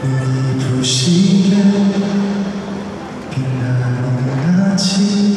우리 도시에 빛나는 아침